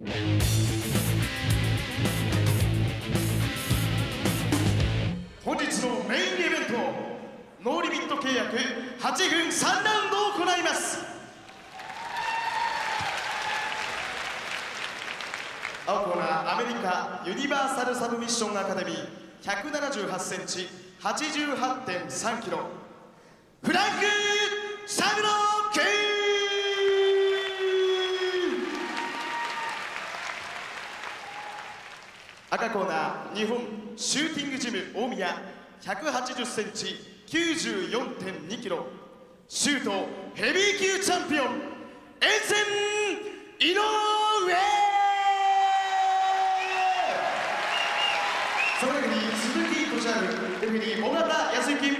本日のメインイベントノーリミット契約8分3ラウンドを行います。青コーナーアメリカユニバーサルサブミッションアカデミー178センチ88.3キロ。フランク・シャムロケ赤コーナー日本シューティングジム大宮180センチ94.2キロ。シュートヘビー級チャンピオン沿線井上。その中に鈴木小ジャルレフェリー尾形康之。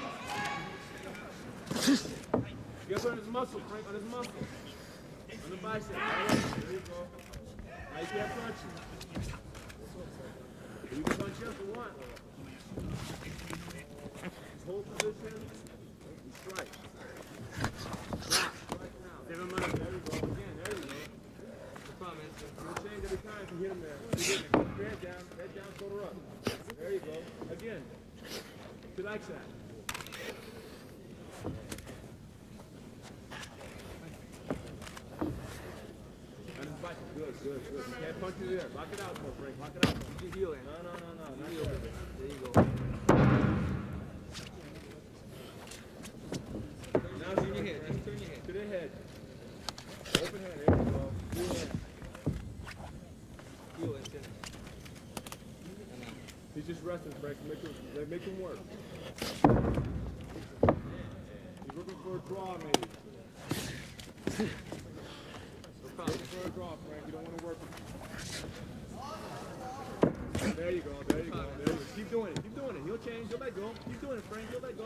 Guess on his muscle, Frank, on his muscle. On the bicep. There you go. Now you can't punch him. You can punch him if you want. Hold position. You strike. Strike now. There you go. Again, there you go. No problem, Anthony. You'll change every time you hit him there. You. Head down, head down, shoulder up. There you go. Again. He likes that. On his bicep. Good, good, good. You you there. Lock it out Frank. Lock it out. Keep your heel. No, no, no, no. Not Heel. yet. There you go. Now Turn your head. Just turn your head. To the head. Open hand. There you go. Full hand. Heel, Anthony. He's just resting, Frank. Make him, let- make him work. He's looking for a draw, maybe. No problem. Looking for a draw, Frank. You don't want to work him. There you go. There you go. There you go. Keep doing it. Keep doing change. He'll go. Keep doing it, Frank. He'll let go.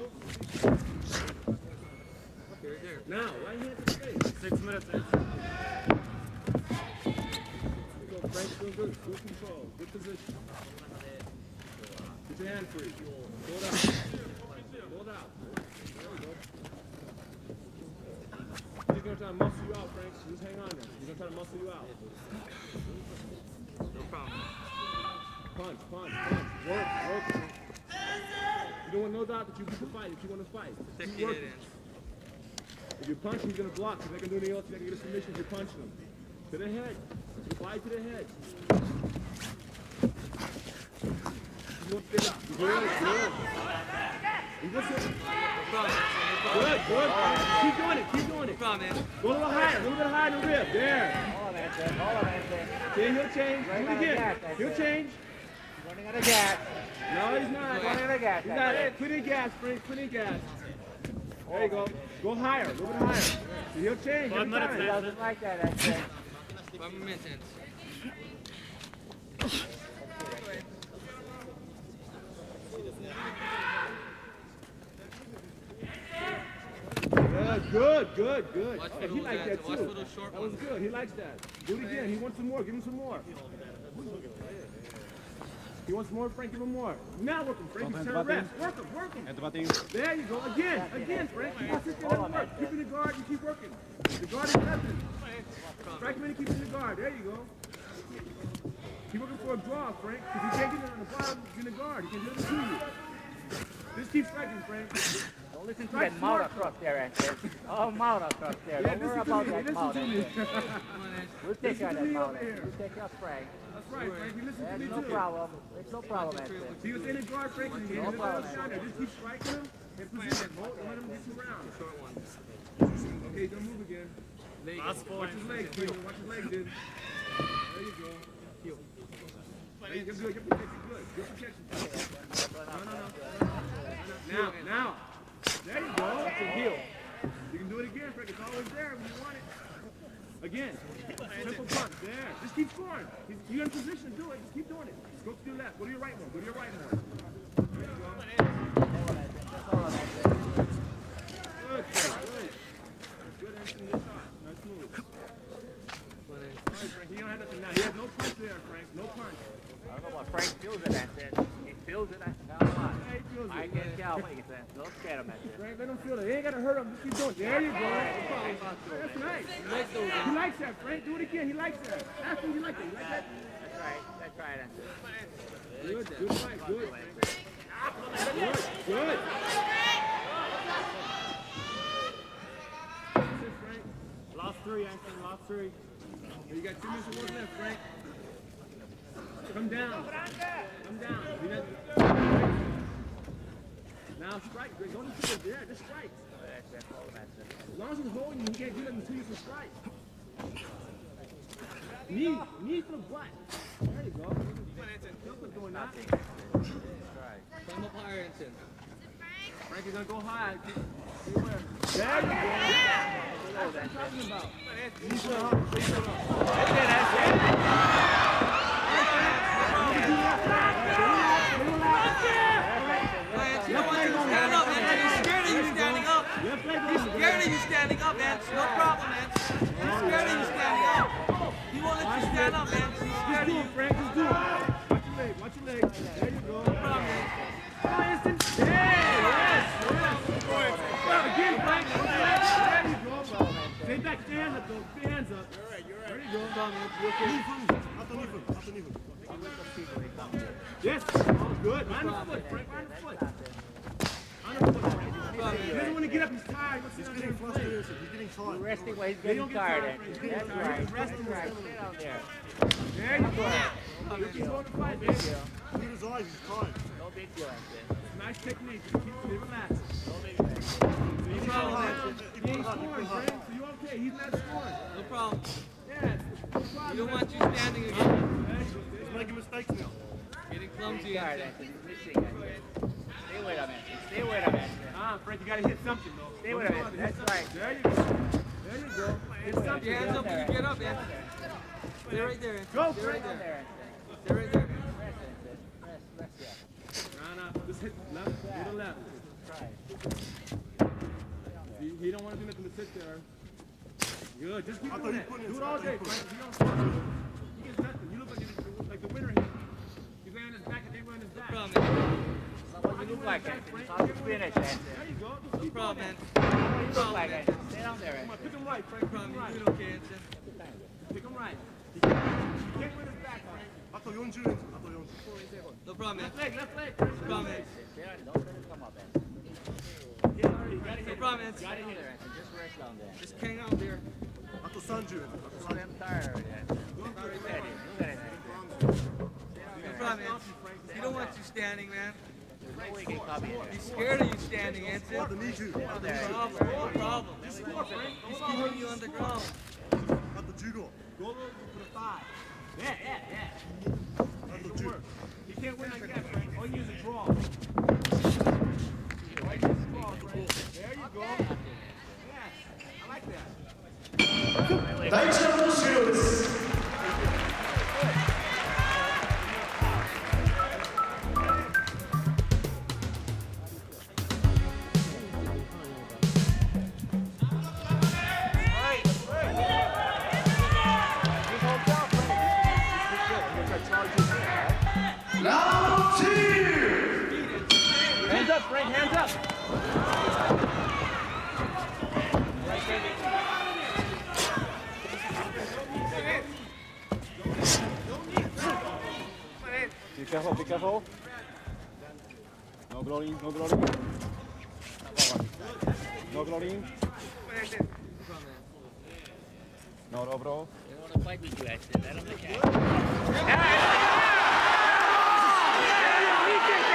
Okay, right there. Now, right hand to the face. Six minutes in. Go, Frank. Doing good. Good control. Good position. Get your hand free. It out. It out. There we go. He's gonna try to muscle you out, Frank. Just hang on there. He's gonna try to muscle you out. No problem. Punch, punch, punch. Work, work. You want no doubt that you get to fight if you want to fight. Take Keep your head in. If you punch, he's gonna block. He's not gonna do anything else. He's not gonna get a submission if you're punching him. To the head. Body to the head. You won't get up. Good, good. You just hit him. No problem, Anthony. No problem. Good, good. Keep doing it. Keep doing No it. problem, Anthony. Go a little higher. A little bit higher in the rib. There. Hold on, Anthony. Hold on, Anthony. See, he'll change. Do it again. He'll change. Running out of gas. No, he's not. Running out of gas. He's not. Hey, put in gas, Frank. Put in gas. There you go. Go higher. A little bit higher. See, he'll change. Five every minutes time. He doesn't like that, Anthony. Five minutes, Anthony. Yeah, good, good, good. Watch for he those liked guys. that Watch too. for those short That was good. He likes that. Do it again. He wants some more. Give him some more. He wants more, Frank. Give him more. Now work him, Frank. He's trying to rest. Work him, work him. There you go. Again, again, Frank. You sit there work. Keep in the guard. You keep working. The guard is nothing. Frank Minnie keeps in the guard. There you go. Keep looking for a draw, Frank. Because he can't get it on the bottom. He's in the guard. He can do it to you. Just keep striking, Frank. Don't listen to that mouth across there, Anthony. Oh, mouth across there. Yeah, Don't worry about that Listen mouth. to me. Anthony. Come on, Anthony. We'll take Listen care of that me mouth. We'll take care of Frank. That's right, Frank. You listen to me There's no too. problem. There's no problem, Anthony. See what's in the guard, Frank? And you No get the problem. Just keep striking him in position. Don't let him get you around. Short one. Okay, he's gonna move again. Leg. Last Watch his legs, dude. Watch his legs, dude. There you go. Heel. Hey, you're good. You're protected. Good. Good protection. No, no, no. Now, now. There you go. That's a heel. You can do it again, Frank. It's always there when you want it. Again. Triple punch. There. Just keep scoring. He's, you're in position to do it. Just keep doing it. Go to your left. Go to your right one. Go to your right one. Frank. Feels it at that. He feels it. What. Yeah, I it. can't tell what he says. Don't scare him at that. Frank, let him feel it. He ain't got to hurt him. Keep doing it. There you go. That's nice. He likes that, Frank. Do it again. He likes that. That's what he likes it. He likes that. That's right. That's right. Good. Good fight. Good. Good. Good. That's it, Frank. Lost three, Anthony. Lost three. You got two minutes of work left, Frank. Come down. Come down. Now strike, Greg. Don't even there. Just strike. Hold long as he's holding you, can't do nothing until you can. Knee, knee for the butt. There you go. Is doing that. Climb up higher, Enson. Frankie's gonna go high. There you go. That's what I'm talking about. To hump, to the hump. That's it. That's it. Lance, you don't want you to stand up, Enson. He's scared of you standing up. Left leg He's on, scared of you standing up, Lance. No problem, Lance. He's scared of you standing up. He won't let you stand up, Lance. He's scared of you. Frank. Just do it. Watch your leg. Watch your leg. There you go. No problem, Lance. Come on, Instant. There, yes, yes. Well, again, Frank. There you go. Stay back. Stay hands up, though. Stay hands up. You're right, you're right. There you go. Yes. Oh, good. Mind the foot, Frank. Mind the foot. Mind the foot, Frank. He doesn't want to get up. He's tired. He's getting frustrated. He's resting while he's getting tired. tired. That's right. tired. That's right. There. There you go. You keep going to fight, man. No big deal, Nice technique. Just keep it relaxed. No big deal. So you problem. Enson. Scoring, Frank. So you okay. He's not scoring. No problem. Yes. No problem. We don't want you standing again. making mistakes now. Getting clumsy, Tired. He's missing. Stay with him, Enson. Stay with him, Enson. Ah, Frank, you gotta hit something though. Stay with him, Enson. That's right. There you go. There you go. Hit Put something. your hands up when you get up, Enson. Stay right there, Enson. Go, Stay right there. there, Stay right there. Rest, Rest, rest, yeah. Nah, nah. Just hit left. Go left. Try. He, he don't want to do nothing to sit there. Good. Just keep doing that. Do it all day, Frank. You don't he gets nothing. You look like, like the winner here. He's laying on his back and they were on his back. You look like, you No problem. What you look like. Stay down there, pick him right, Frank. Problem. Enson. Pick him right. His back, Frank. No problem, Left leg, left leg. No problem. Don't. You here, Just rest down there. Just hang out there. Him tired already, at him, No problem, Enson. He don't want you standing, man. He's scared of you standing, Enson. Problem. No problem. He's keeping you on the ground. Go over for the five. Yeah, yeah, yeah. That's the work. He can't win like that, Frank. All you use is draw. Use draw, Frank. There you go. Yes, I like that. 第 No glorying, no glorying. No glorying. No low bro. They want to fight with you, Enson. Let him attack. Watch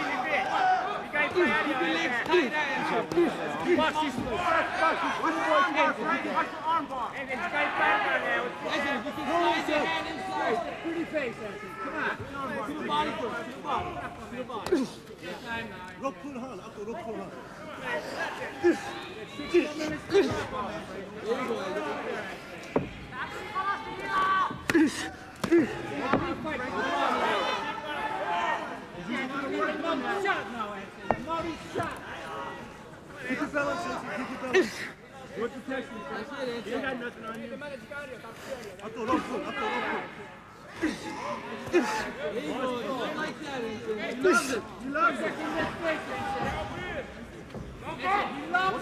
shot. Keep He loves it. He loves it. He loves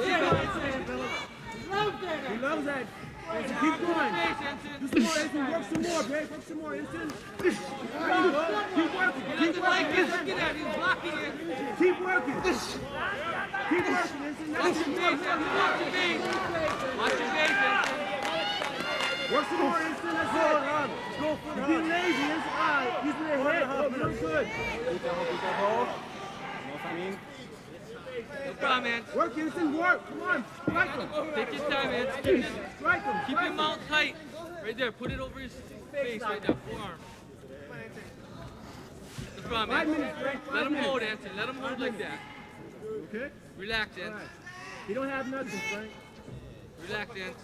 it. He loves that. He loves that. Enson, keep going. Do some more, Enson. Work some more, babe. Work some more, Enson. Keep working. Keep working. it. Look. He's blocking it. Keep working. Keep working, Enson. Watch your face, Enson. Watch your face. Watch your face, Enson. Work some more, Enson. That's it. Go for You're being lazy, Enson. Right. He's in their head. Oh, you're good. Be careful, be careful. No signing. No problem, man. Work, Houston, work. Come on, strike him. Take your time, man. Strike him. Strike him. Keep your mouth tight. Right there. Put it over his face right there. Forearm. No problem, Five man. Minutes, Frank. Five Let him minutes. hold, Anthony. Let him hold Five like minutes. that. Okay? Relax, Anthony. Right. You don't have nothing, Frank. Relax, Ant.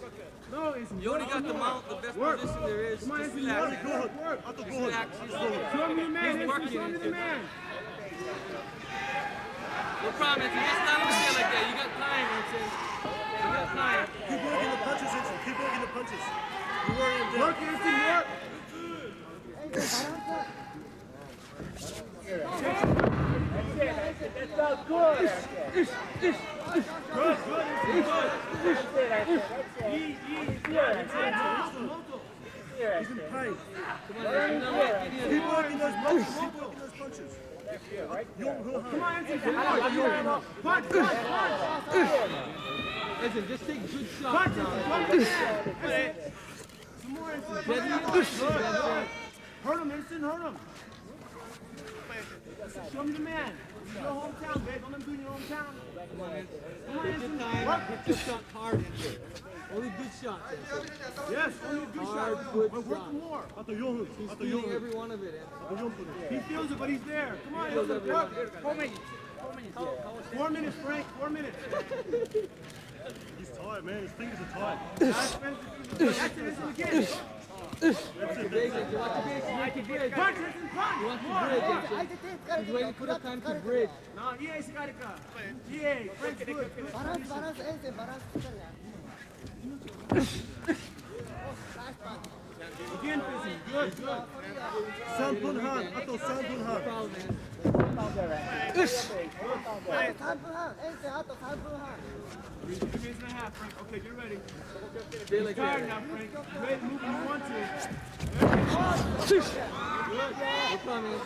No, it's You only got the mount, the best work. position there is. Come on, just relax, Ant. Work, work. Just relax. He's, Show me the man. He's working. Show me the man no problem, Enson. Just let him stay like that. You got time, Enson. You got time. Keep working the punches Enson keep working the punches You're wearing him down Work, Enson. Work. He's in pain Come on, Enson. Now what? Get in. pain. Keep working those punches keep working those punches Come on, punch. Listen, just take good shots. Hurt him. Hurt him. Show me the man. Your hometown, babe. Don't let him do your hometown. Come on, time. Shot. Only good shots. Yes, only good Hard shots. Good but work more. He's the every one of it. He feels it, but he's there. Come on. Four minutes. Four minutes. Four minutes, Frank. Four minutes. he's tired, man. His fingers are tired. That's it. That's it. Again, busy. Good, good. Sampun Han. Ato Sampun Han. Ush. Sampun Han. Ese, Ato Sampun Han. Three, three minutes and a half, Frank. Okay, get ready. Stay like tired now, Frank. Ready, move when you want to. Good. We're coming.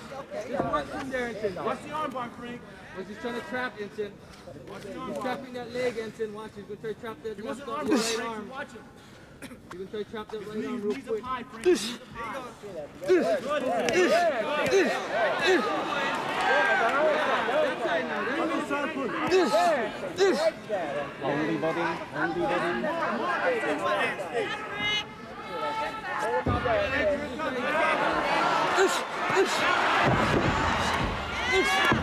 Just work from there, Enson. Watch the armbar, Frank. Was he trying to trap Enson? He's trapping that leg, Enson. Watch, he's going to try to trap that left arm. Watch him. You can try to trap that right on real quick. High, this. This. This. This. This. This. This. Only body. Only body. This. This. This.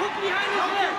Hook behind his leg.